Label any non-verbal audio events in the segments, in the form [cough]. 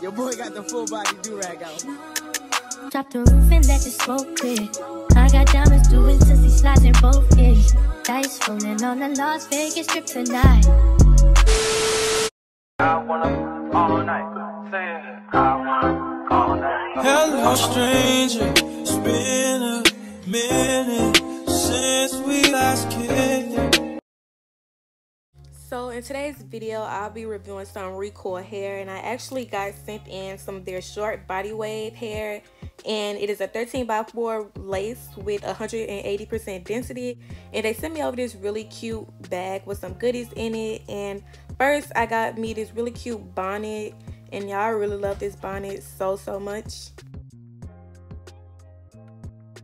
Your boy got the full body do-rag out. Drop the roof and let the smoke clear. I got diamonds doing sissy slides in both ears. Dice rolling on the Las Vegas strip tonight. I wanna all night. Say it. I wanna all night. Hello, stranger. It's been a minute since we last kicked it. So in today's video, I'll be reviewing some Recool hair and I actually got sent in some of their short body wave hair and it is a 13 by 4 lace with 180% density and they sent me over this really cute bag with some goodies in it and first I got me this really cute bonnet and y'all really love this bonnet so so much.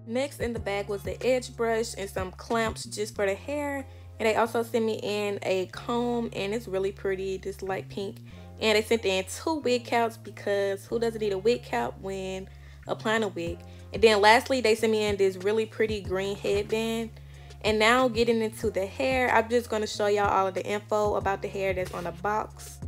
Next in the bag was the edge brush and some clamps just for the hair and they also sent me in a comb and it's really pretty, this light pink. And they sent in two wig caps because who doesn't need a wig cap when applying a wig? And then lastly, they sent me in this really pretty green headband. And now getting into the hair, I'm just going to show y'all all of the info about the hair that's on the box.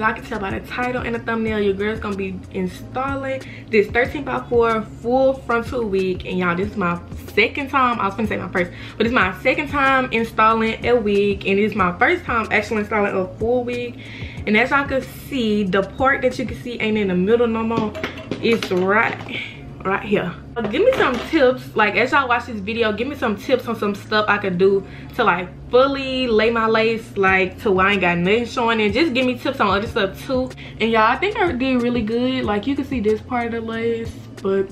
Y'all? Y'all can tell by the title and the thumbnail your girl's gonna be installing this 13 by 4 full frontal wig. And y'all this is my second time I was gonna say my first but it's my second time installing a wig. And it's my first time actually installing a full wig. And as y'all can see the part that you can see ain't in the middle no more. It's right right here. Give me some tips like as y'all watch this video give me some tips on some stuff i could do to like fully lay my lace like to where i ain't got nothing showing and just give me tips on other stuff too. And y'all i think i did really good. Like you can see this part of the lace but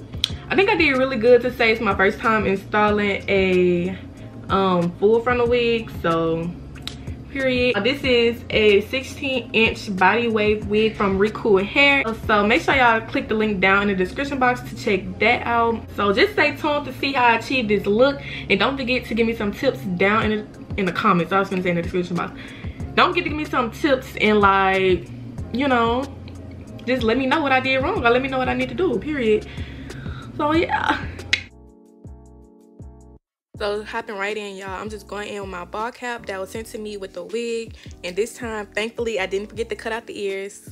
i think i did really good to say it's my first time installing a um full frontal wig so period. This is a 16 inch body wave wig from recool hair. So make sure y'all click the link down in the description box to check that out. So just stay tuned to see how i achieve this look. And don't forget to give me some tips down in the, in the comments. I was gonna say in the description box. Don't forget to give me some tips and like you know just let me know what i did wrong or let me know what i need to do period. So yeah so hopping right in, y'all, I'm just going in with my ball cap that was sent to me with the wig. And this time, thankfully, I didn't forget to cut out the ears.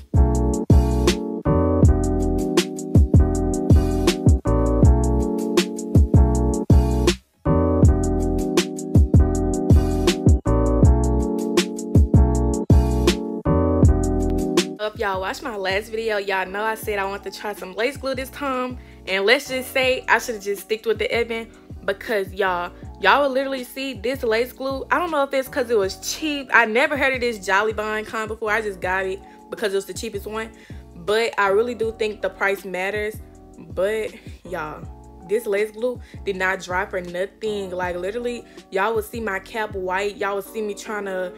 Up, y'all. Watch my last video. Y'all know i said i want to try some lace glue this time. And let's just say i should have just sticked with the Ebin because y'all y'all will literally see this lace glue. I don't know if it's because it was cheap. I never heard of this jolly bond kind before. I just got it because it was the cheapest one. But i really do think the price matters. But y'all this lace glue did not dry for nothing. Like literally y'all will see my cap white. Y'all will see me trying to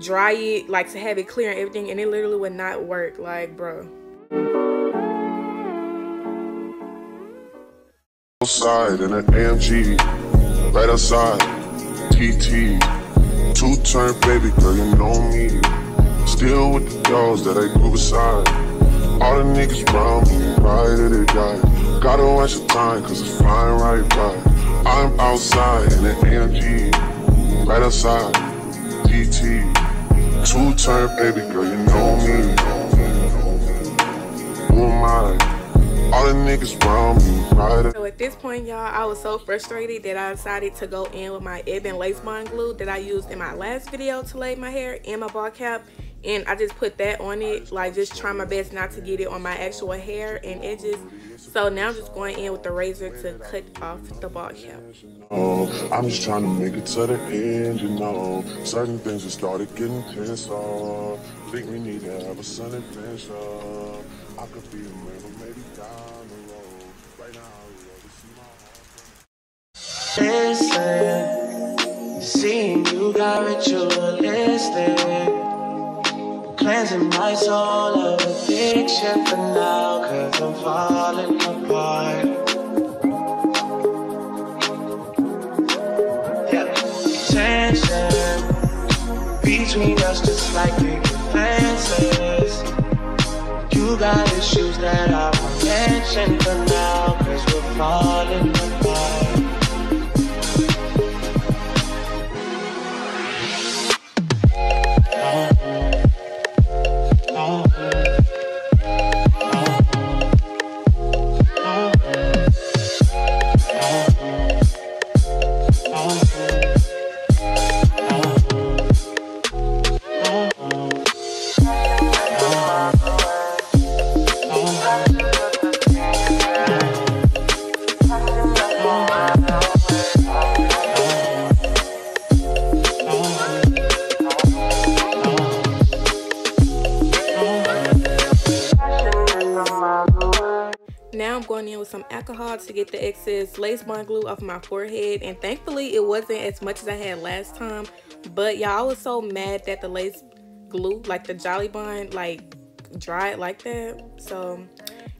dry it like to have it clear and everything and it literally would not work. Like bro outside in an AMG, right outside, TT. Two turn baby girl, you know me. Still with the girls that I grew beside. All the niggas round me, right at the guy. Gotta watch the time, cause it's flying right by. I'm outside in an AMG, right outside, TT. Two turn baby girl, you know me. Who am I? All the niggas round me, right? So at this point, y'all, I was so frustrated that I decided to go in with my Ebin Lace Bond glue that I used in my last video to lay my hair and my ball cap. And I just put that on it, like just try my best not to get it on my actual hair and edges. So now I'm just going in with the razor to cut off the ball cap. Oh, I'm just trying to make it to the end, you know. Certain things just started getting pissed off. Oh. Think we need to have a sun adventure. Oh. I could be a man, but maybe down the road. Right now, I love to see my heart. Listen, seeing you got ritualistic. In my soul of addiction for now, cause I'm falling apart. Yeah. Tension between us just like big fences. You got issues that I won't mention for now, cause we're falling apart. Alcohol to get the excess lace bond glue off my forehead. And thankfully it wasn't as much as I had last time. But y'all, I was so mad that the lace glue, like the Jolly Bond, like dried like that. So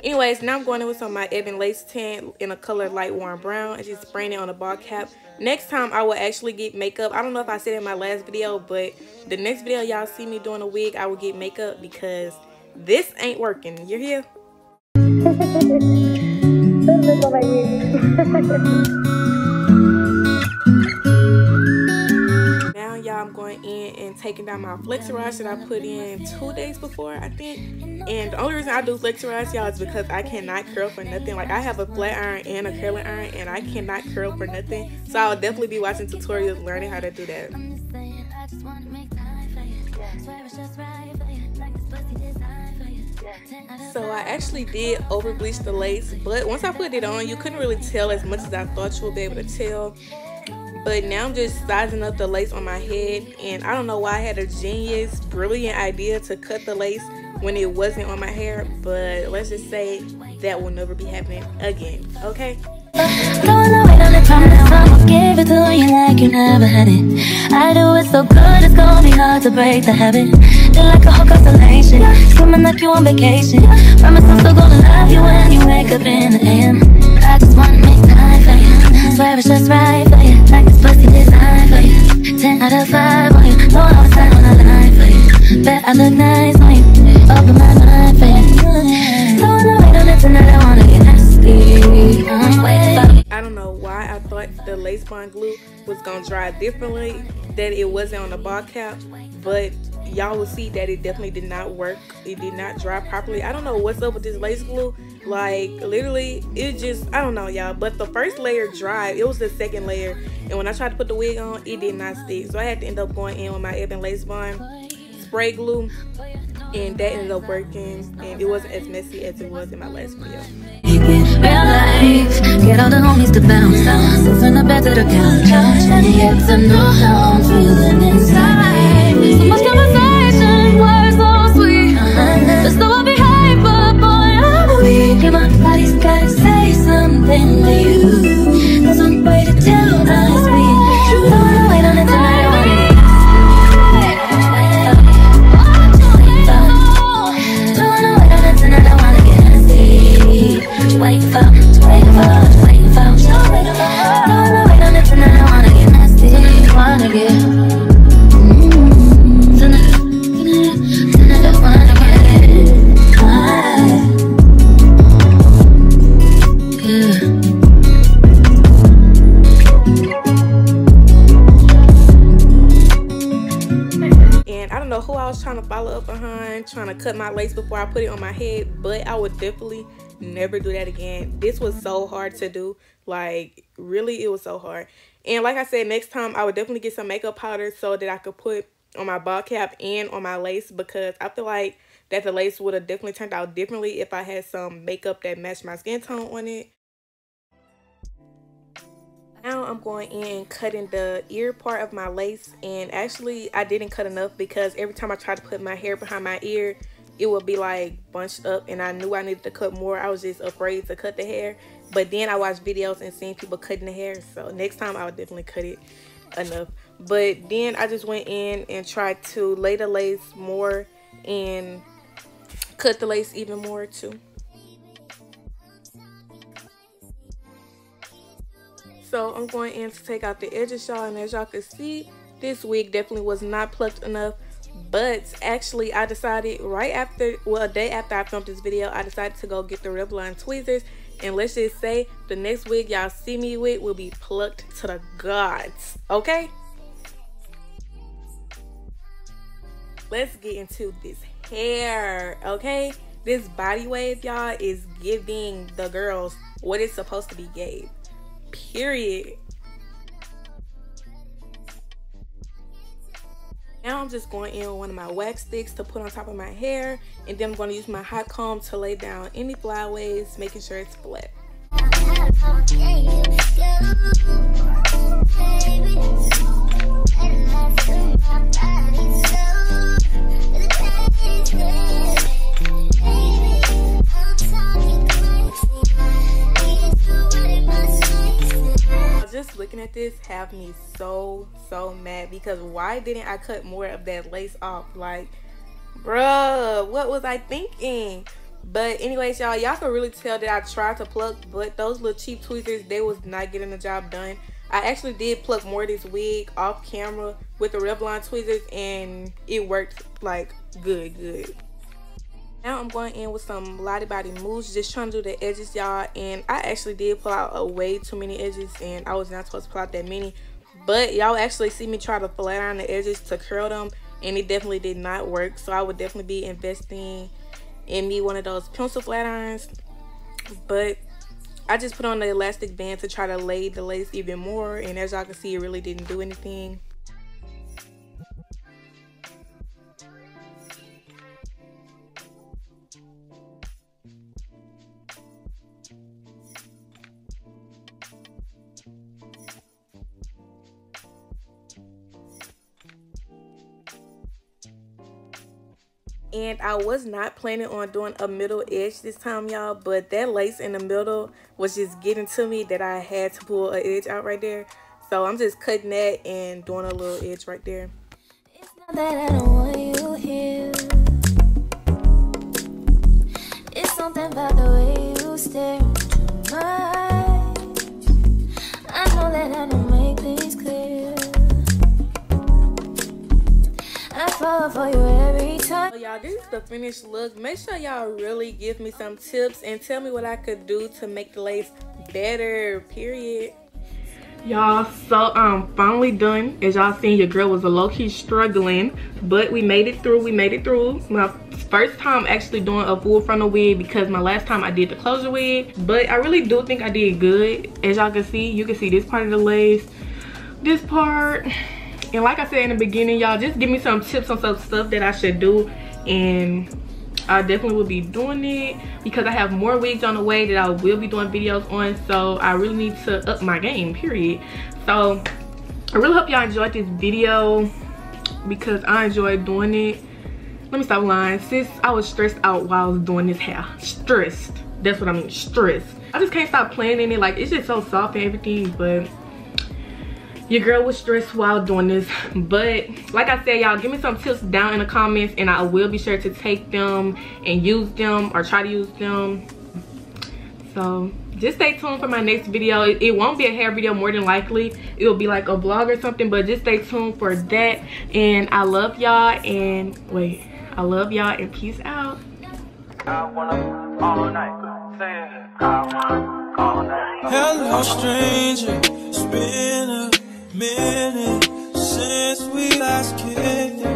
anyways, now I'm going in with some of my Ebin Lace Tint in a color light warm brown and just spraying it on the ball cap. Next time I will actually get makeup. I don't know if I said in my last video, but the next video y'all see me doing a wig, I will get makeup because this ain't working. You hear? [laughs] now y'all i'm going in and taking down my flexerize that i put in two days before i think. And the only reason i do flexerize y'all is because i cannot curl for nothing. Like i have a flat iron and a curling iron and i cannot curl for nothing. So i'll definitely be watching tutorials learning how to do that So I actually did over bleach the lace, but once I put it on, you couldn't really tell as much as I thought you would be able to tell. But now I'm just sizing up the lace on my head, and I don't know why I had a genius, brilliant idea to cut the lace when it wasn't on my hair, but let's just say that will never be happening again, okay? Give it to you like you never had it. I do it so good, it's gonna be hard to break the habit. Like a whole constellation, like you on vacation. Promise I'm still gonna love you when you wake up in the AM. I just wanna make time for you. Swear it's just right for you, like this pussy designed for you. Ten out of five on you, I was on line for you. Bet I look nice on you, open my mind for you. I wanna get nasty. Waiting I don't know why I thought the lace bond glue was gonna dry differently, that it wasn't on the ball cap, but y'all will see that it definitely did not work. It did not dry properly. I don't know what's up with this lace glue. Like literally, it just I don't know y'all. But the first layer dried. It was the second layer, and when I tried to put the wig on, it did not stick. So I had to end up going in with my Ebin Lace Bond spray glue and that ended up working and it wasn't as messy as it was in my last video get all the homies to bounce. Move from the bed to the couch, and get to know how I'm feeling inside. So much conversation, trying to cut my lace before I put it on my head but I would definitely never do that again. This was so hard to do. Like really it was so hard. And like I said next time I would definitely get some makeup powder so that I could put on my ball cap and on my lace because I feel like that the lace would have definitely turned out differently if I had some makeup that matched my skin tone on it now I'm going in cutting the ear part of my lace and actually I didn't cut enough because every time I tried to put my hair behind my ear it would be like bunched up and I knew I needed to cut more. I was just afraid to cut the hair but then I watched videos and seen people cutting the hair so next time I would definitely cut it enough but then I just went in and tried to lay the lace more and cut the lace even more too. So I'm going in to take out the edges y'all and as y'all can see this wig definitely was not plucked enough. But actually I decided right after well a day after I filmed this video I decided to go get the Revlon tweezers. And let's just say the next wig y'all see me with will be plucked to the gods okay? Let's get into this hair okay? This body wave y'all is giving the girls what it's supposed to be gave period Now I'm just going in with one of my wax sticks to put on top of my hair and then I'm going to use my hot comb to lay down any flyaways, making sure it's flat. Just looking at this have me so so mad because why didn't I cut more of that lace off? Like bruh what was I thinking? But anyways y'all y'all can really tell that I tried to pluck but those little cheap tweezers they was not getting the job done. I actually did pluck more of this wig off camera with the Revlon tweezers and it worked like good good now I'm going in with some Lottabody Mousse, just trying to do the edges, y'all. And I actually did pull out a way too many edges, and I was not supposed to pull out that many. But y'all actually see me try to flat iron the edges to curl them, and it definitely did not work. So I would definitely be investing in me one of those pencil flat irons. But I just put on the elastic band to try to lay the lace even more, and as y'all can see, it really didn't do anything. And I was not planning on doing a middle edge this time y'all but that lace in the middle was just getting to me that I had to pull an edge out right there. So I'm just cutting that and doing a little edge right there Y'all, this is the finished look. Make sure y'all really give me some tips and tell me what I could do to make the lace better, period. Y'all, so um finally done. As y'all seen, your girl was a low-key struggling, but we made it through. We made it through. My first time actually doing a full frontal wig because my last time I did the closure wig. But I really do think I did good. As y'all can see, you can see this part of the lace, this part, and like i said in the beginning y'all just give me some tips on some stuff that i should do and i definitely will be doing it because i have more wigs on the way that i will be doing videos on. So i really need to up my game period. So i really hope y'all enjoyed this video because i enjoyed doing it. Let me stop lying. Since i was stressed out while i was doing this hair. Stressed. That's what i mean stressed. I just can't stop playing in it. Like it's just so soft and everything but your girl was stressed while doing this but like i said y'all give me some tips down in the comments and i will be sure to take them and use them or try to use them. So just stay tuned for my next video. It, it won't be a hair video more than likely. It'll be like a vlog or something but just stay tuned for that. And i love y'all and wait i love y'all and peace out. Hello, stranger minute since we last kissed.